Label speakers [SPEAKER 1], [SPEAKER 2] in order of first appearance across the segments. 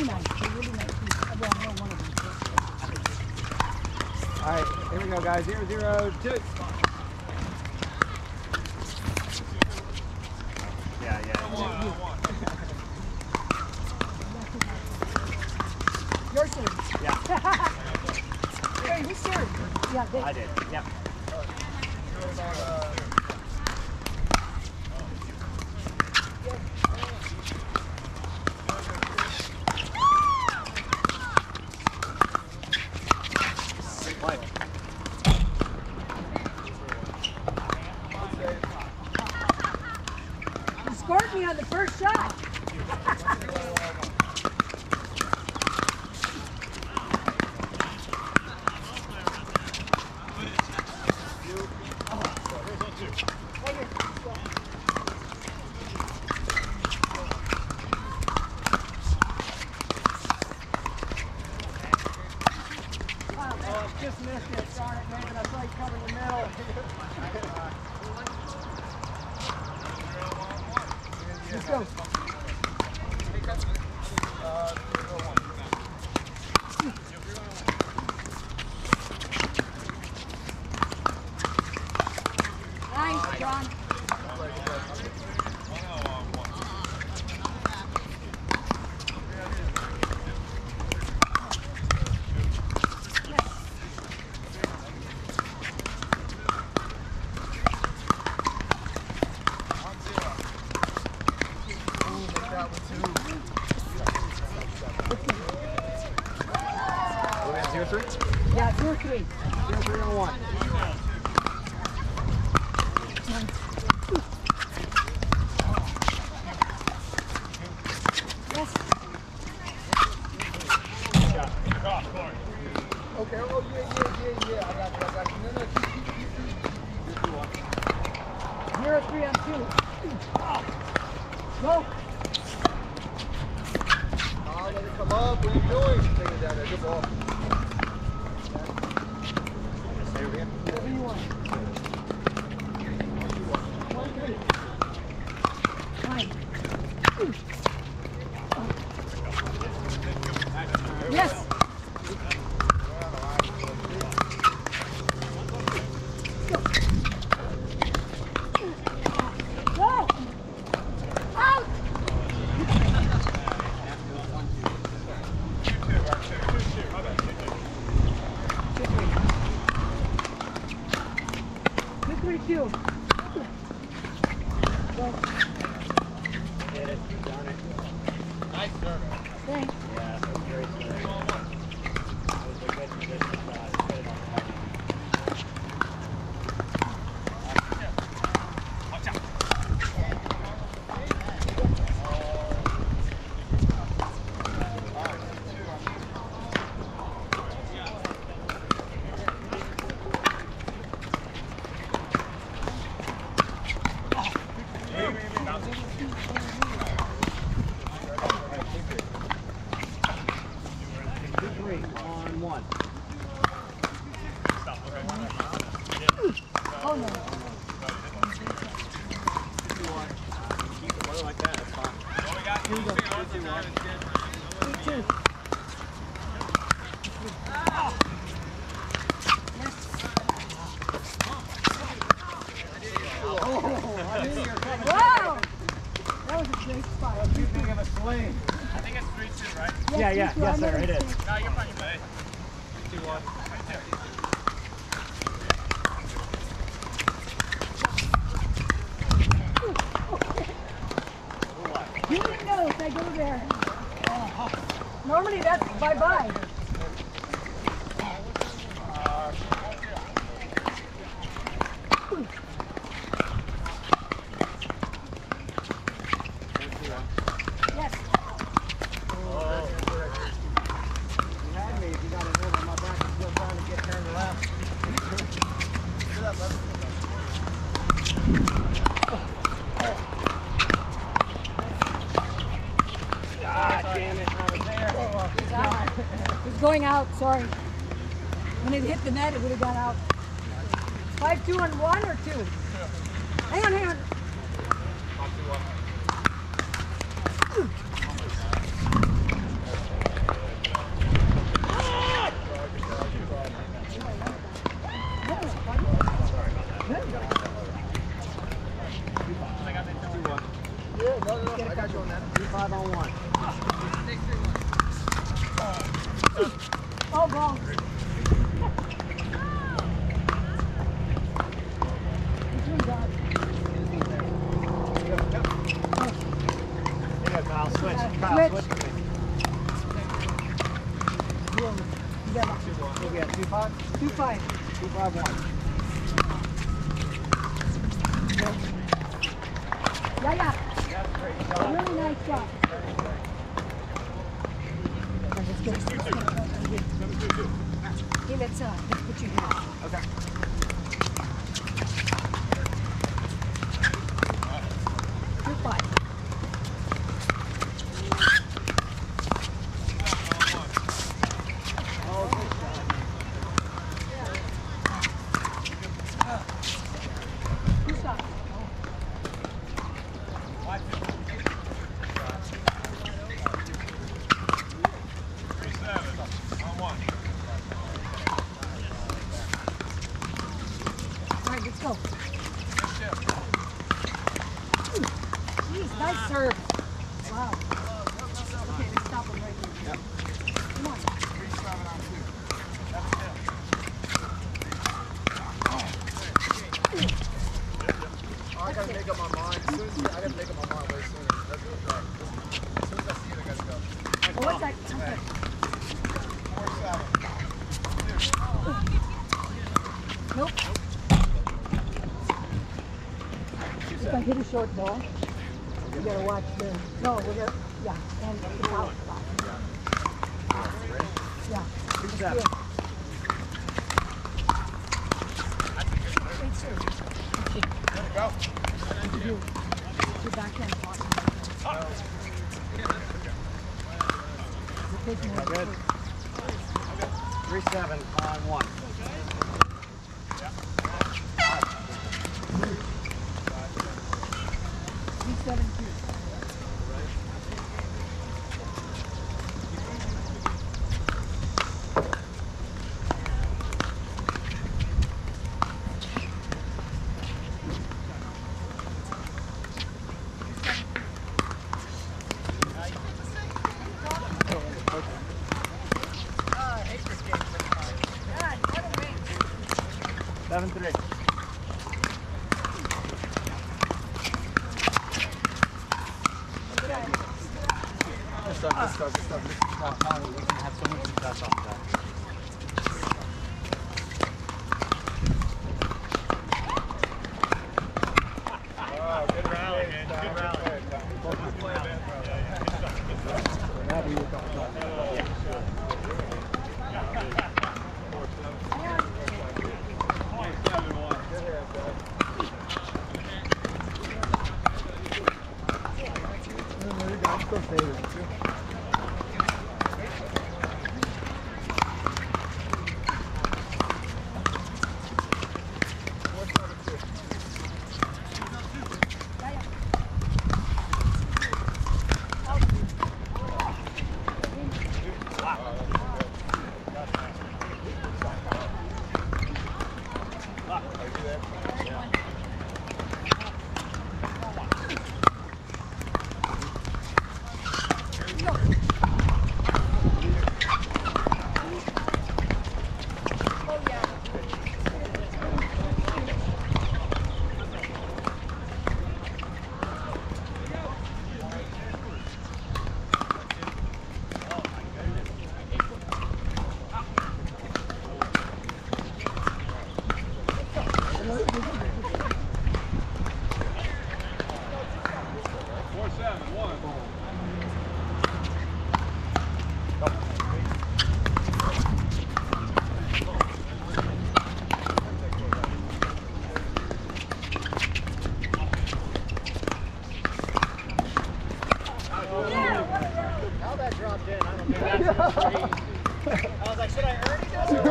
[SPEAKER 1] really nice. They're really nice. Well, I know one of them.
[SPEAKER 2] All right, here we go, guys. Zero, zero, two. Yeah, yeah.
[SPEAKER 1] Your serve.
[SPEAKER 2] Yeah,
[SPEAKER 1] Hey, who served? Yeah, they.
[SPEAKER 2] I did. Yep. Play. Darn it.
[SPEAKER 1] Thanks.
[SPEAKER 2] Yeah, was very smooth. That was a good position shot. Good on that. Two, three on one.
[SPEAKER 1] Oh no.
[SPEAKER 2] Keep the ball like that. That's fine.
[SPEAKER 1] Here we go. Two, two. Wow! That was a great spot.
[SPEAKER 2] Too big of a swing.
[SPEAKER 1] Yes,
[SPEAKER 2] Yeah, yeah,
[SPEAKER 1] two, two. I
[SPEAKER 2] yes, sir,
[SPEAKER 1] never
[SPEAKER 2] it is.
[SPEAKER 1] seen- You didn't know if I go there. Normally that's bye-bye. out. Five, two, and one or two? Hang on, hang on. I
[SPEAKER 3] got you on that. Five on one.
[SPEAKER 1] Okay, let's, uh, let's put you here.
[SPEAKER 3] Okay.
[SPEAKER 1] Go. Jeez, nice serve. Wow. Okay, let's stop him right here. Come on.
[SPEAKER 4] I gotta make up my mind. As soon as I gotta make up my mind way sooner. That's what I'm As soon as I see it, I gotta go.
[SPEAKER 1] Oh, what's that? Okay.
[SPEAKER 4] Four seven.
[SPEAKER 1] Nope. I hit a short ball, you gotta watch the, no, we're gonna, yeah, and the spot. Yeah. Great.
[SPEAKER 4] Go.
[SPEAKER 1] Good to do. Your backhand block. You're taking
[SPEAKER 3] Three seven on one.
[SPEAKER 4] 7 to 8. Stop, stop, stop, stop. stop. We're
[SPEAKER 3] going to have so much success off that.
[SPEAKER 4] Yeah. Good
[SPEAKER 3] How that dropped in, I don't know. I was like, should I earn it? I don't,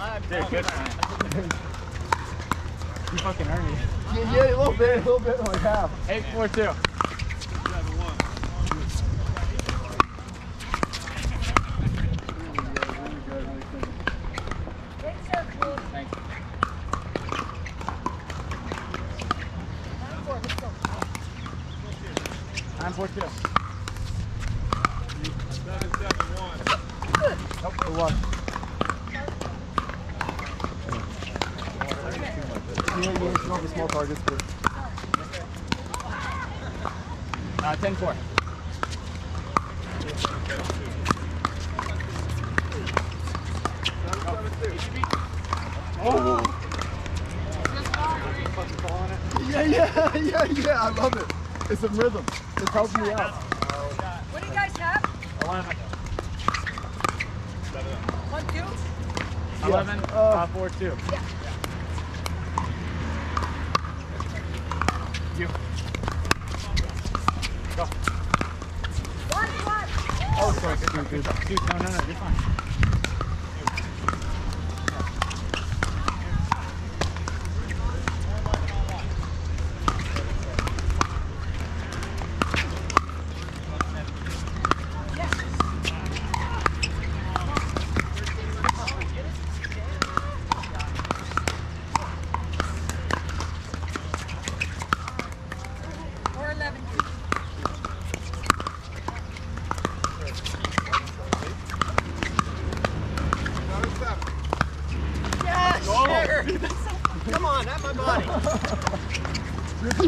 [SPEAKER 3] I'm Dude, good You fucking earned it.
[SPEAKER 4] Yeah, yeah, a little bit, a little bit, like half.
[SPEAKER 3] Eight four two.
[SPEAKER 1] Great serve, Blue.
[SPEAKER 3] Thanks.
[SPEAKER 1] Nine four, let's go.
[SPEAKER 3] Nine four two.
[SPEAKER 4] One. Yeah, yeah, you don't have small targets, but
[SPEAKER 3] Uh, 10 4.
[SPEAKER 4] yeah, yeah, yeah, yeah. I love it. It's a rhythm. It helps me out.
[SPEAKER 1] What do you guys have?
[SPEAKER 3] 11.
[SPEAKER 1] One, two?
[SPEAKER 3] 11,
[SPEAKER 4] Uh,
[SPEAKER 3] uh, 4 2.
[SPEAKER 1] Yeah.
[SPEAKER 3] You.
[SPEAKER 1] One, one.
[SPEAKER 4] Oh, sorry, stupid.
[SPEAKER 3] Dude, no, no, no, you're fine.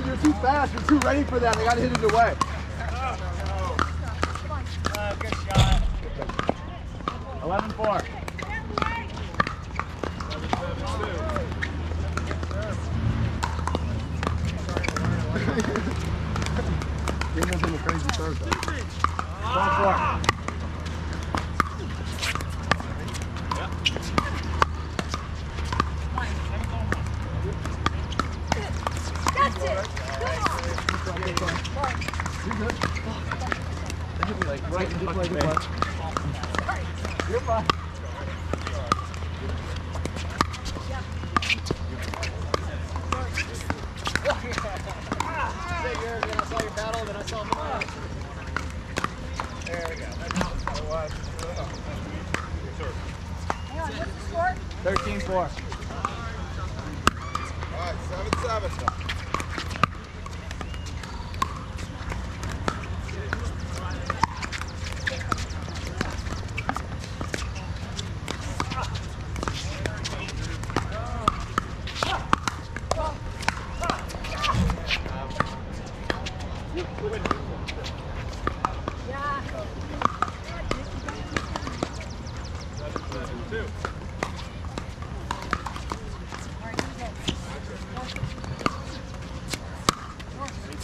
[SPEAKER 4] Too, you're too fast. You're too ready for that. I gotta hit it away.
[SPEAKER 3] Uh, good shot. 11 4.
[SPEAKER 4] Daniel's in a crazy third. though.
[SPEAKER 3] 12
[SPEAKER 1] That's it. Come on.
[SPEAKER 4] You're good.
[SPEAKER 3] That should be like right
[SPEAKER 4] Good play, good play.
[SPEAKER 3] You're fine.
[SPEAKER 5] Then I saw your battle, then I saw mine.
[SPEAKER 3] There we go. That's how it was.
[SPEAKER 1] Hang on, what's the score?
[SPEAKER 3] 13 4.
[SPEAKER 4] All right, seven seven.
[SPEAKER 1] Yeah.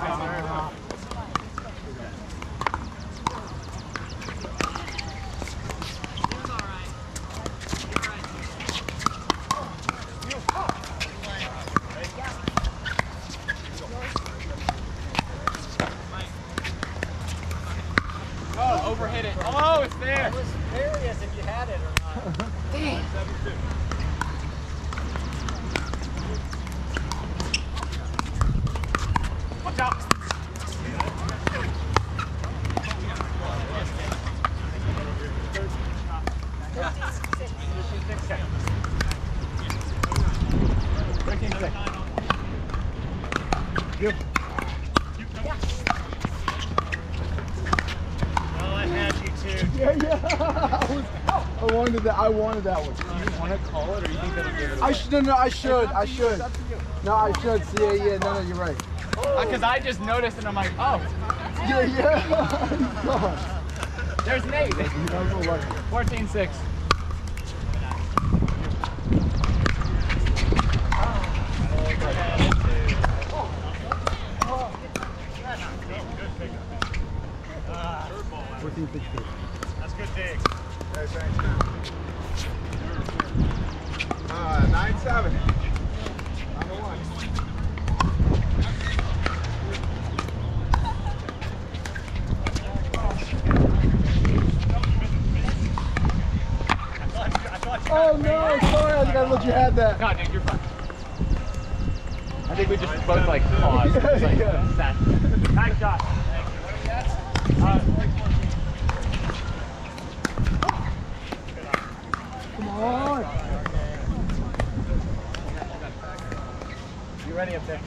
[SPEAKER 1] All right, here we go.
[SPEAKER 3] Oh, overhit it. Oh, it's there.
[SPEAKER 5] I was curious if you had it or not.
[SPEAKER 3] Watch out. Thirteen six. You.
[SPEAKER 5] Oh, I had you too.
[SPEAKER 4] Yeah, yeah. I, was, I wanted that. I wanted that one.
[SPEAKER 3] Do you want to call it, or you think that'll give it
[SPEAKER 4] I should. No, no, I should. I should. No, I should. Yeah, yeah. No, no, you're right.
[SPEAKER 3] Because I just noticed, and I'm like, oh,
[SPEAKER 4] Yeah, yeah.
[SPEAKER 3] There's Nate.
[SPEAKER 4] That was so lucky.
[SPEAKER 3] 14 6.
[SPEAKER 5] That's good dig.
[SPEAKER 4] Hey, thanks. Uh, nine seven. You have that.
[SPEAKER 3] No, dude, you're fine. I think we just both like paused.
[SPEAKER 4] Yeah,
[SPEAKER 3] like,
[SPEAKER 4] yeah.
[SPEAKER 3] Nice shot. Uh,
[SPEAKER 4] Come on.
[SPEAKER 3] you ready up there?